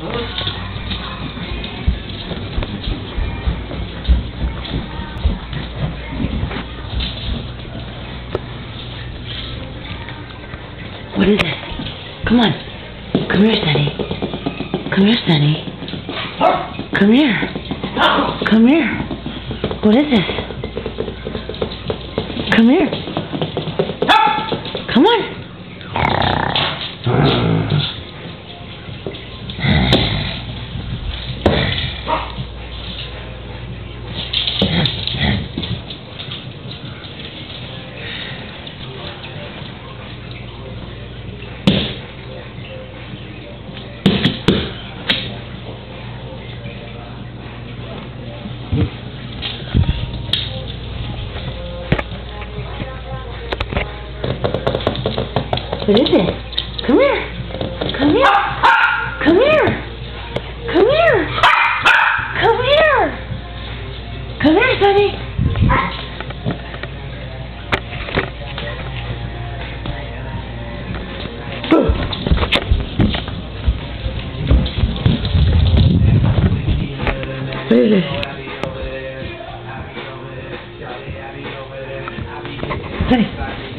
What is it? Come on. Come here, Sonny. Come here, Sonny. Come here. Come here. What is this? Come here. Come on. What is it? Come here. Come here. Come here. Come here. Come here. Come here, Sonny. What is it? Sonny.